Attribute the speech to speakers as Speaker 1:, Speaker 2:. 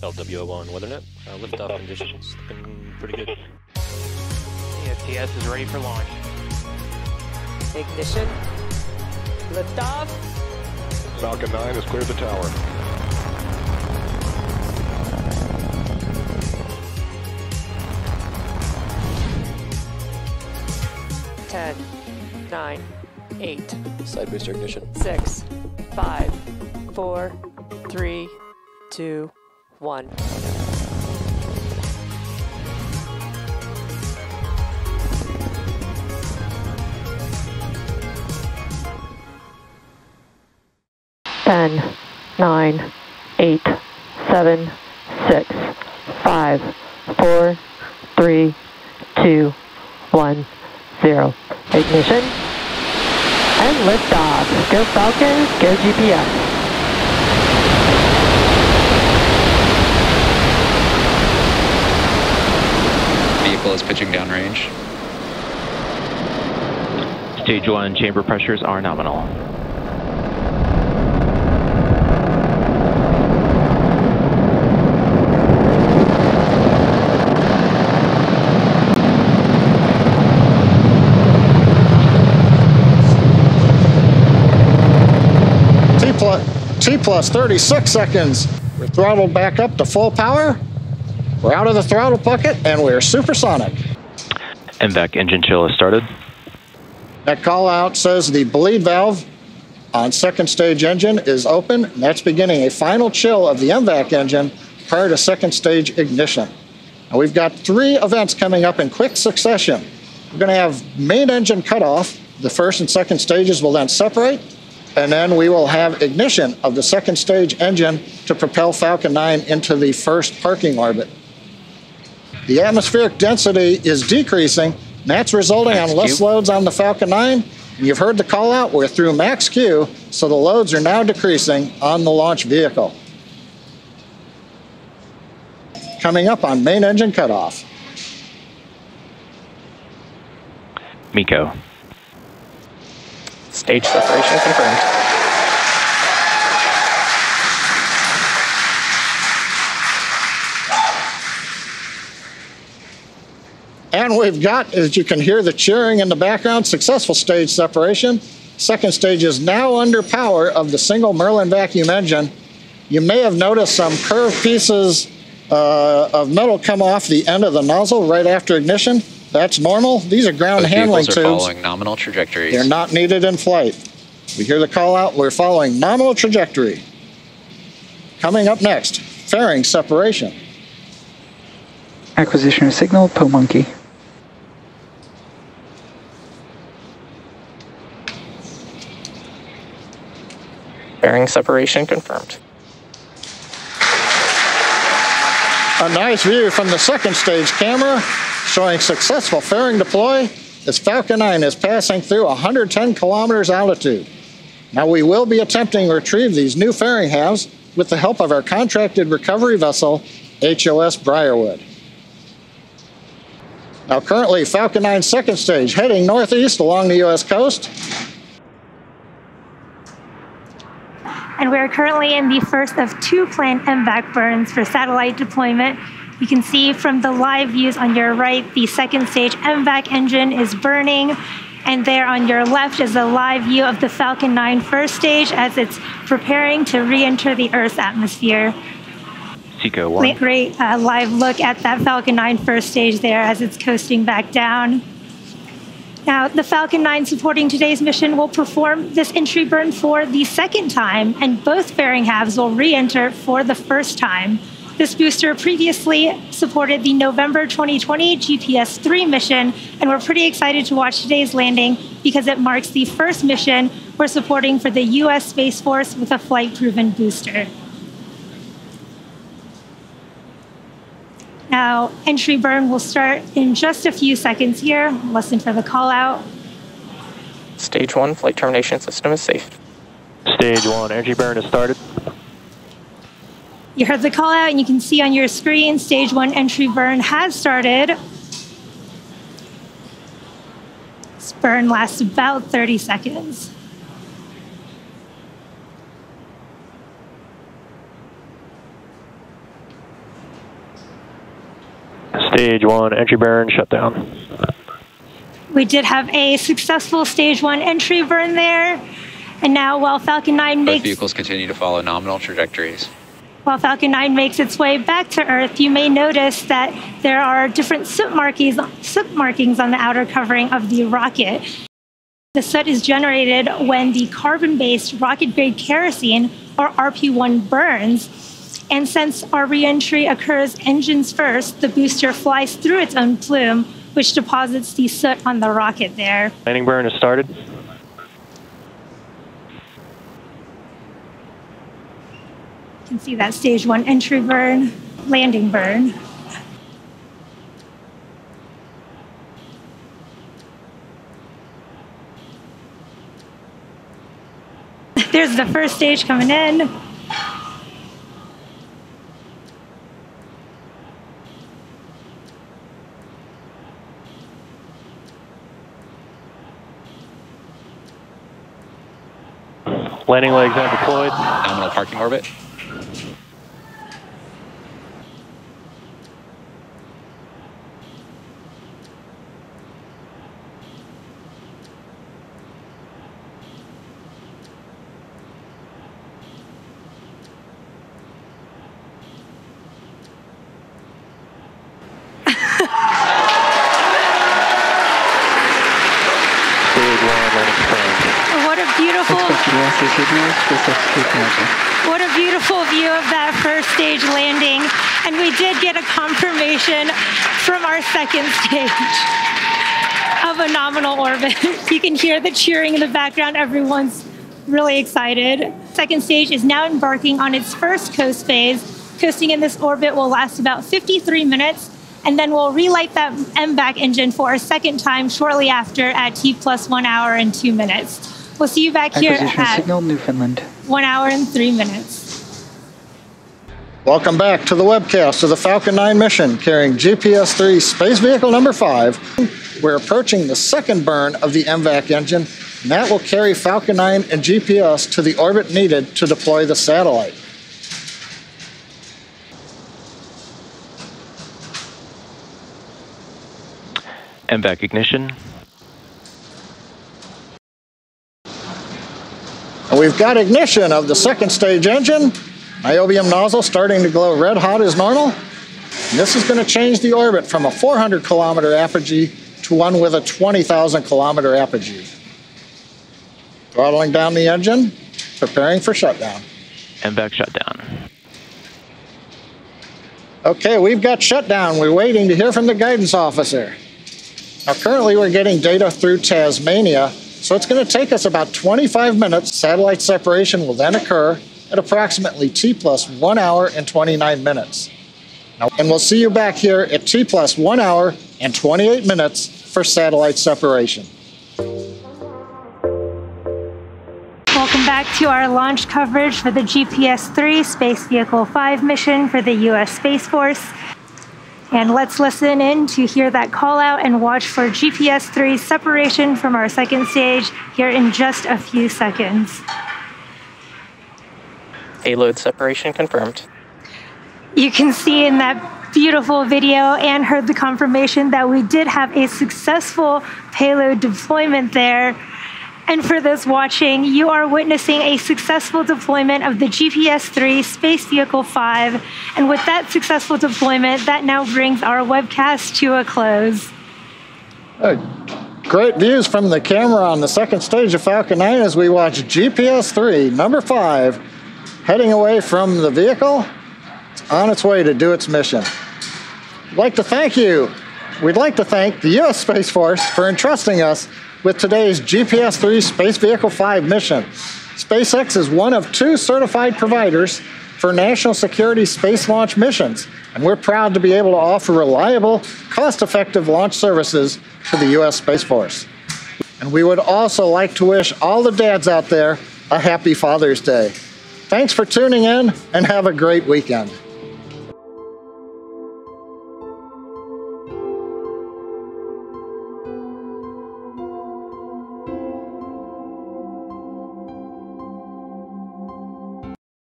Speaker 1: LWO1 WeatherNet. Uh, liftoff conditions looking pretty good.
Speaker 2: ESTS is ready for launch.
Speaker 3: Ignition. Liftoff.
Speaker 4: Falcon 9 has cleared the tower.
Speaker 3: Ten, nine, eight,
Speaker 1: Side booster ignition.
Speaker 3: six, five, four, three, two, one. Ten, nine, eight, seven, six, five, four, three, two, one, zero. Ignition and liftoff. Go Falcon, go GPS.
Speaker 5: Vehicle is pitching downrange.
Speaker 2: Stage 1 chamber pressures are nominal.
Speaker 6: T plus, T plus 36 seconds. We're throttled back up to full power. We're out of the throttle bucket and we're supersonic.
Speaker 2: MVAC engine chill has started.
Speaker 6: That call out says the bleed valve on second stage engine is open, and that's beginning a final chill of the MVAC engine prior to second stage ignition. And we've got three events coming up in quick succession. We're going to have main engine cutoff. The first and second stages will then separate, and then we will have ignition of the second stage engine to propel Falcon 9 into the first parking orbit. The atmospheric density is decreasing, and that's resulting
Speaker 5: Max
Speaker 6: on less
Speaker 5: Q.
Speaker 6: loads on the Falcon 9. And you've heard the call out, we're through max Q, so the loads are now decreasing on the launch vehicle. Coming up on main engine cutoff.
Speaker 2: MECO.
Speaker 7: Stage separation confirmed.
Speaker 6: And we've got, as you can hear the cheering in the background, successful stage separation. Second stage is now under power of the single Merlin vacuum engine. You may have noticed some curved pieces uh, of metal come off the end of the nozzle right after ignition. That's normal. These are ground
Speaker 5: Both
Speaker 6: handling
Speaker 5: vehicles are
Speaker 6: tubes.
Speaker 5: following nominal trajectories.
Speaker 6: They're not needed in flight. We hear the call out. We're following nominal trajectory. Coming up next, fairing separation.
Speaker 8: Acquisition of signal, Po Monkey.
Speaker 7: Fairing separation confirmed.
Speaker 6: A nice view from the second stage camera showing successful fairing deploy as Falcon 9 is passing through 110 kilometers altitude. Now we will be attempting to retrieve these new fairing halves with the help of our contracted recovery vessel, HOS Briarwood. Now currently Falcon 9 second stage heading northeast along the US coast.
Speaker 9: And we're currently in the first of two planned MVAC burns for satellite deployment. You can see from the live views on your right, the second stage MVAC engine is burning, and there on your left is a live view of the Falcon 9 first stage as it's preparing to re-enter the Earth's atmosphere.
Speaker 2: SECO 1.
Speaker 9: Great uh, live look at that Falcon 9 first stage there as it's coasting back down. Now, the Falcon 9 supporting today's mission will perform this entry burn for the second time, and both fairing halves will re enter for the first time. This booster previously supported the November 2020 GPS 3 mission, and we're pretty excited to watch today's landing because it marks the first mission we're supporting for the U.S. Space Force with a flight proven booster. Now, entry burn will start in just a few seconds here. Listen for the call out.
Speaker 7: Stage 1 flight termination system is safe.
Speaker 2: Stage 1 entry burn has started.
Speaker 9: You heard the call out, and you can see on your screen stage one entry burn has started. This burn lasts about 30 seconds.
Speaker 2: Stage 1 entry burn shutdown.
Speaker 9: We did have a successful stage one entry burn there. And now while Falcon 9
Speaker 5: Both
Speaker 9: makes
Speaker 5: vehicles continue to follow nominal trajectories.
Speaker 9: while Falcon 9 makes its way back to Earth, you may notice that there are different soot markings, soot markings on the outer covering of the rocket. The soot is generated when the carbon-based rocket-grade kerosene, or RP-1, burns. And since our reentry occurs engines first, the booster flies through its own plume, which deposits the soot on the rocket there.
Speaker 2: Landing burn has started.
Speaker 9: You can see that stage one entry burn, landing burn. There's the first stage coming in.
Speaker 2: Landing legs are deployed.
Speaker 5: Nominal parking orbit.
Speaker 2: Stage 1 landing confirmed.
Speaker 9: What a beautiful, what a beautiful view of that first stage landing. And we did get a confirmation from our second stage of a nominal orbit. You can hear the cheering in the background. Everyone's really excited. Second stage is now embarking on its first coast phase. Coasting in this orbit will last about 53 minutes, and then we'll relight that MVAC engine for a second time shortly after at T plus one hour and two minutes. We'll see you back here
Speaker 8: Acquisition
Speaker 9: at
Speaker 8: signal Newfoundland.
Speaker 9: one hour and three minutes.
Speaker 6: Welcome back to the webcast of the Falcon 9 mission carrying GPS 3 space vehicle number 5. We're approaching the second burn of the MVAC engine, and that will carry Falcon 9 and GPS to the orbit needed to deploy the satellite.
Speaker 2: MVAC ignition.
Speaker 6: We've got ignition of the second stage engine. Niobium nozzle starting to glow red hot as normal. And this is going to change the orbit from a 400 kilometer apogee to one with a 20,000 kilometer apogee. Throttling down the engine, preparing for shutdown.
Speaker 2: MVAC shutdown.
Speaker 6: Okay, we've got shutdown. We're waiting to hear from the guidance officer. Now, currently, we're getting data through Tasmania, so it's going to take us about 25 minutes. Satellite separation will then occur at approximately T plus one hour and 29 minutes. And we'll see you back here at T plus one hour and 28 minutes for satellite separation.
Speaker 9: Welcome back to our launch coverage for the GPS 3 Space Vehicle 5 mission for the U.S. Space Force. And let's listen in to hear that call out and watch for GPS 3 separation from our second stage here in just a few seconds.
Speaker 7: Payload separation confirmed.
Speaker 9: You can see in that beautiful video and heard the confirmation that we did have a successful payload deployment there. And for those watching, you are witnessing a successful deployment of the GPS 3 Space Vehicle 5. And with that successful deployment, that now brings our webcast to a close.
Speaker 6: Uh, Great views from the camera on the second stage of Falcon 9 as we watch GPS 3, number 5, heading away from the vehicle. It's on its way to do its mission. I'd like to thank you. We'd like to thank the U.S. Space Force for entrusting us with today's GPS 3 Space Vehicle 5 mission. SpaceX is one of two certified providers for national security space launch missions, and we're proud to be able to offer reliable, cost effective launch services to the U.S. Space Force. And we would also like to wish all the dads out there a happy Father's Day. Thanks for tuning in and have a great weekend.